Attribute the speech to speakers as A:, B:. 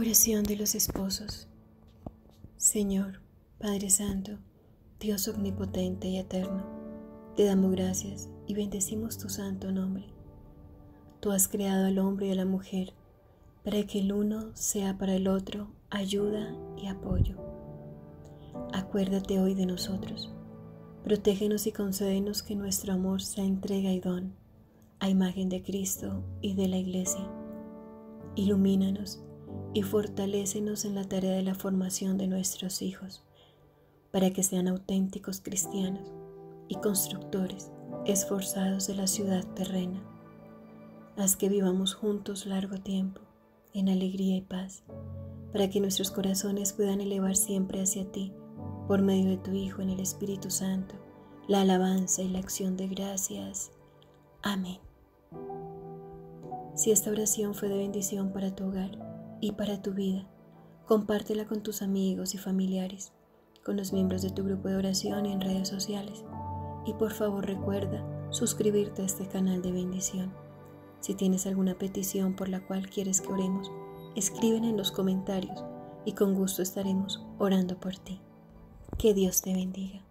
A: Oración de los esposos. Señor, Padre Santo, Dios omnipotente y eterno, te damos gracias y bendecimos tu santo nombre. Tú has creado al hombre y a la mujer para que el uno sea para el otro ayuda y apoyo. Acuérdate hoy de nosotros. Protégenos y concédenos que nuestro amor sea entrega y don a imagen de Cristo y de la Iglesia. Ilumínanos y fortalécenos en la tarea de la formación de nuestros hijos, para que sean auténticos cristianos y constructores esforzados de la ciudad terrena. Haz que vivamos juntos largo tiempo, en alegría y paz, para que nuestros corazones puedan elevar siempre hacia ti, por medio de tu Hijo en el Espíritu Santo, la alabanza y la acción de gracias. Amén. Si esta oración fue de bendición para tu hogar, y para tu vida. Compártela con tus amigos y familiares, con los miembros de tu grupo de oración y en redes sociales. Y por favor recuerda suscribirte a este canal de bendición. Si tienes alguna petición por la cual quieres que oremos, escríbela en los comentarios y con gusto estaremos orando por ti. Que Dios te bendiga.